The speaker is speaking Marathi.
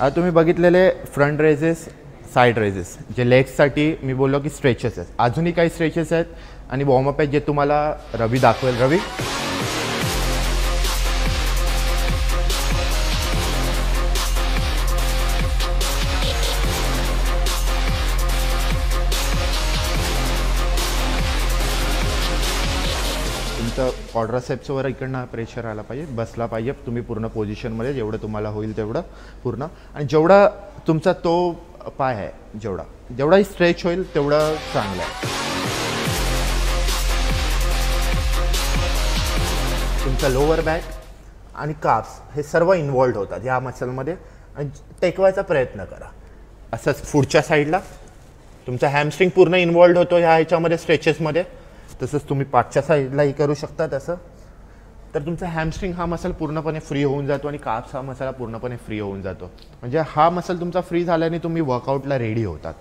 आता तुम्ही बघितलेले फ्रंट रेजेस साईड रेजेस जे लेग्ससाठी मी बोललो की स्ट्रेचेस आहेत. अजूनही काही स्ट्रेचेस आहेत. आणि वॉर्मअप आहेत जे तुम्हाला रवी दाखवेल. रवी? तुमचं सेप्सवर इकडनं प्रेशर आला पाहिजे बसला पाहिजे तुम्ही पूर्ण पोझिशनमध्ये जेवढं तुम्हाला होईल तेवढं पूर्ण. आणि जेवढा तुमचा तो पाय आहे जेवढा जेवढाही स्ट्रेच होईल तेवढं चांगलं आहे. तुमचा लोअर बॅक आणि काप्स हे सर्व इन्वॉल्ड होतात ह्या मसलमध्ये आणि टेकवायचा प्रयत्न करा. असंच पुढच्या साईडला तुमचा हॅमस्ट्रिंग पूर्ण इन्वॉल्ड होतो ह्या ह्याच्यामध्ये स्ट्रेचेसमध्ये तसंच तुम्ही पाठच्या साईडलाही करू शकता तसं तर तुमचा हॅमस्ट्रिंग हा मसल पूर्णपणे फ्री होऊन जातो आणि काप्स हा मसाला पूर्णपणे फ्री होऊन जातो. म्हणजे हा मसल तुमचा फ्री झाल्याने तुम्ही वर्कआउटला रेडी होतात.